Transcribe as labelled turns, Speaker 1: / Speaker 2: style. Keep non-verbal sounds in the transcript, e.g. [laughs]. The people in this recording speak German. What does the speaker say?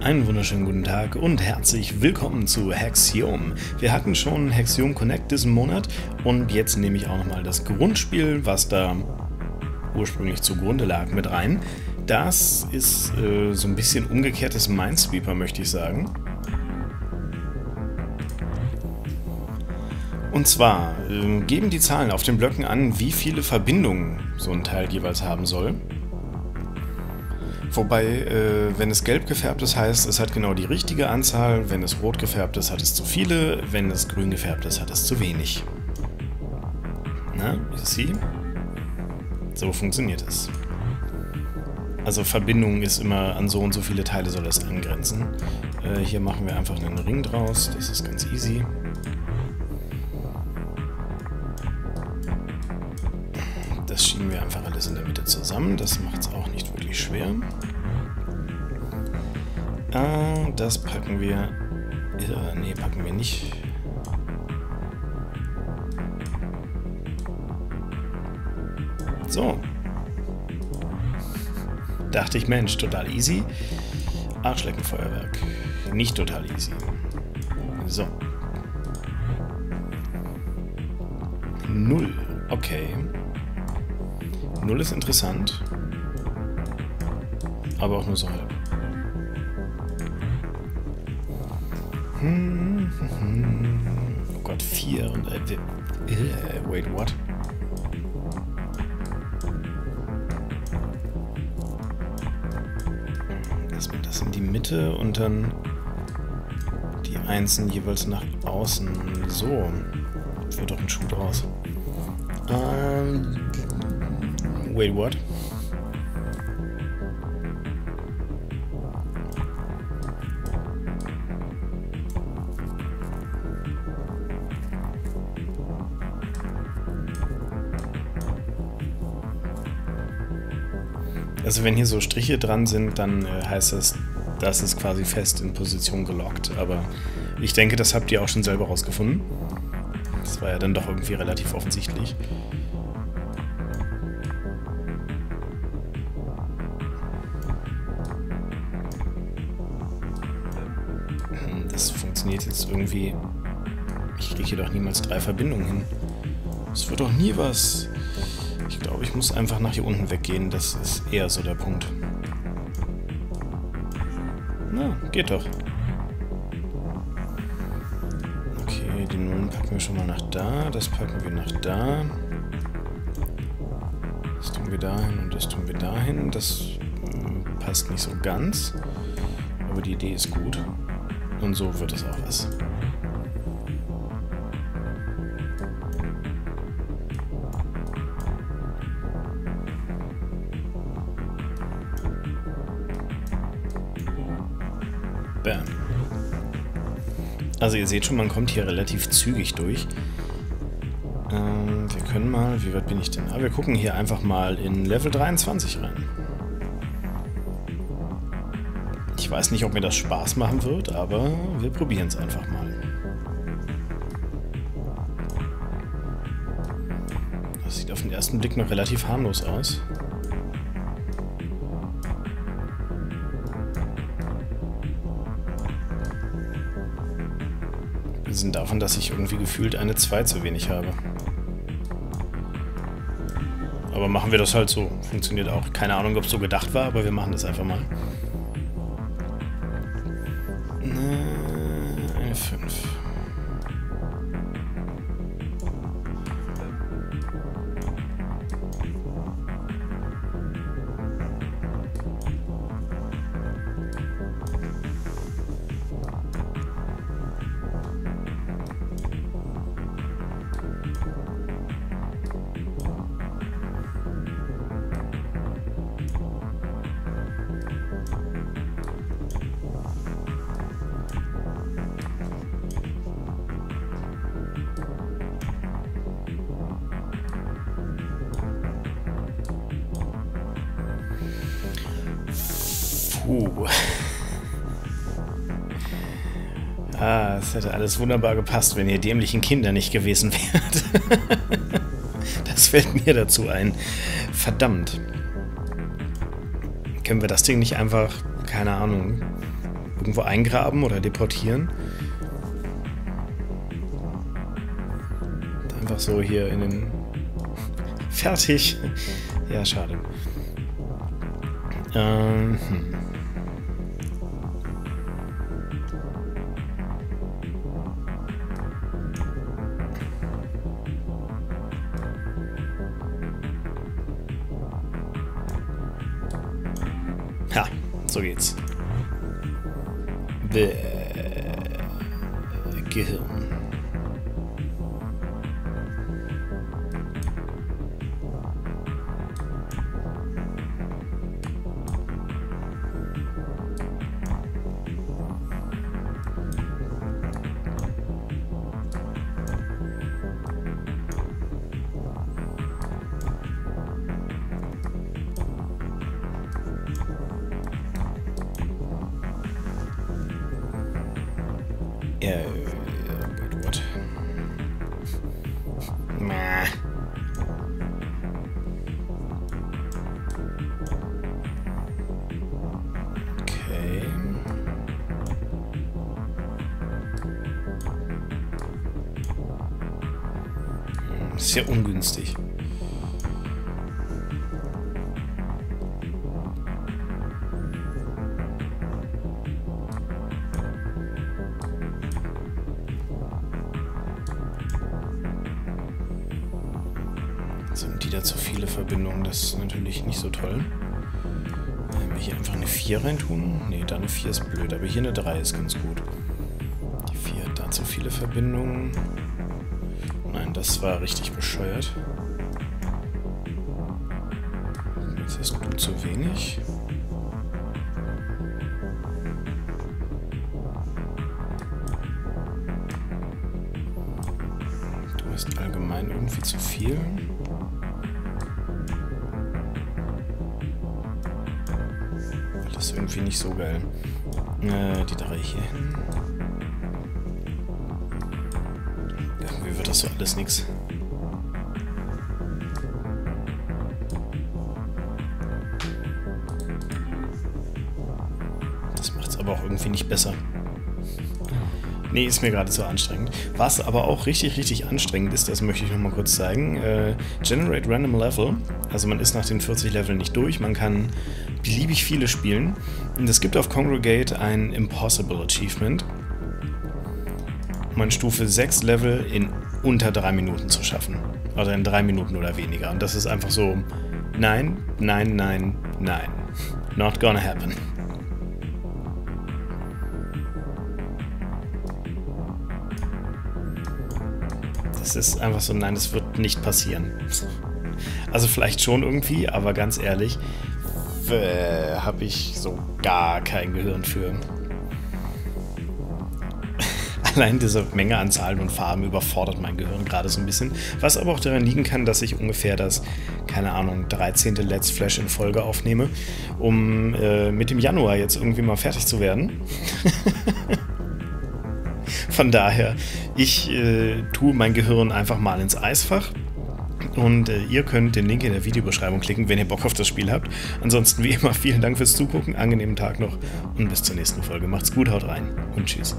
Speaker 1: Einen wunderschönen guten Tag und herzlich willkommen zu Hexiom. Wir hatten schon Hexiom Connect diesen Monat und jetzt nehme ich auch nochmal das Grundspiel, was da ursprünglich zugrunde lag, mit rein. Das ist äh, so ein bisschen umgekehrtes Minesweeper, möchte ich sagen. Und zwar äh, geben die Zahlen auf den Blöcken an, wie viele Verbindungen so ein Teil jeweils haben soll. Wobei, äh, wenn es gelb gefärbt ist, heißt, es hat genau die richtige Anzahl. Wenn es rot gefärbt ist, hat es zu viele. Wenn es grün gefärbt ist, hat es zu wenig. Na, sie? So funktioniert es. Also Verbindung ist immer an so und so viele Teile soll es angrenzen. Äh, hier machen wir einfach einen Ring draus. Das ist ganz easy. Das schieben wir einfach alles in der Mitte zusammen. Das macht es auch nicht schwer. Ah, das packen wir... Äh, nee, packen wir nicht. So. Dachte ich, Mensch, total easy. Arschleckenfeuerwerk. Nicht total easy. So. Null. Okay. Null ist interessant. Aber auch nur so halb. Oh Gott, vier und... Äh, äh, wait, what? Man das in die Mitte und dann die Einsen jeweils nach außen. So. Wird doch ein Schuh draus. Ähm... Wait, what? Also wenn hier so Striche dran sind, dann äh, heißt das, das ist quasi fest in Position gelockt. Aber ich denke, das habt ihr auch schon selber rausgefunden. Das war ja dann doch irgendwie relativ offensichtlich. Das funktioniert jetzt irgendwie... Ich kriege hier doch niemals drei Verbindungen hin. Das wird doch nie was. Ich glaube, ich muss einfach nach hier unten weggehen. Das ist eher so der Punkt. Na, geht doch. Okay, die Nullen packen wir schon mal nach da. Das packen wir nach da. Das tun wir dahin und das tun wir dahin. Das äh, passt nicht so ganz. Aber die Idee ist gut. Und so wird es auch was. Also ihr seht schon, man kommt hier relativ zügig durch. Ähm, wir können mal, wie weit bin ich denn? Ah, wir gucken hier einfach mal in Level 23 rein. Ich weiß nicht, ob mir das Spaß machen wird, aber wir probieren es einfach mal. Das sieht auf den ersten Blick noch relativ harmlos aus. Sind davon, dass ich irgendwie gefühlt eine 2 zu wenig habe. Aber machen wir das halt so. Funktioniert auch. Keine Ahnung, ob es so gedacht war, aber wir machen das einfach mal. Puh. Ah, es hätte alles wunderbar gepasst, wenn ihr dämlichen Kinder nicht gewesen wärt. [laughs] das fällt mir dazu ein. Verdammt. Können wir das Ding nicht einfach, keine Ahnung, irgendwo eingraben oder deportieren. Einfach so hier in den... [laughs] Fertig! Ja, schade. Ähm, hm. So geht's. Bäh. Gehirn. Hm, Sehr ungünstig. Sind die da zu viele Verbindungen? Das ist natürlich nicht so toll. Wenn wir hier einfach eine 4 reintun? Ne, da eine 4 ist blöd, aber hier eine 3 ist ganz gut. Die 4 hat da zu viele Verbindungen. Das war richtig bescheuert. Jetzt hast du zu wenig. Du hast allgemein irgendwie zu viel. Das ist irgendwie nicht so geil. Äh, die drei hier hin. Das so alles nix. Das macht's aber auch irgendwie nicht besser. Nee, ist mir gerade zu anstrengend. Was aber auch richtig, richtig anstrengend ist, das möchte ich nochmal kurz zeigen. Äh, Generate Random Level. Also man ist nach den 40 Leveln nicht durch. Man kann beliebig viele spielen. Und es gibt auf Congregate ein Impossible Achievement. Man Stufe 6 Level in unter 3 Minuten zu schaffen. Oder in 3 Minuten oder weniger. Und das ist einfach so, nein, nein, nein, nein. Not gonna happen. Das ist einfach so, nein, das wird nicht passieren. Also vielleicht schon irgendwie, aber ganz ehrlich, äh, habe ich so gar kein Gehirn für. Allein diese Menge an Zahlen und Farben überfordert mein Gehirn gerade so ein bisschen. Was aber auch daran liegen kann, dass ich ungefähr das, keine Ahnung, 13. Let's Flash in Folge aufnehme, um äh, mit dem Januar jetzt irgendwie mal fertig zu werden. [laughs] Von daher, ich äh, tue mein Gehirn einfach mal ins Eisfach. Und äh, ihr könnt den Link in der Videobeschreibung klicken, wenn ihr Bock auf das Spiel habt. Ansonsten wie immer vielen Dank fürs Zugucken, angenehmen Tag noch und bis zur nächsten Folge. Macht's gut, haut rein und tschüss.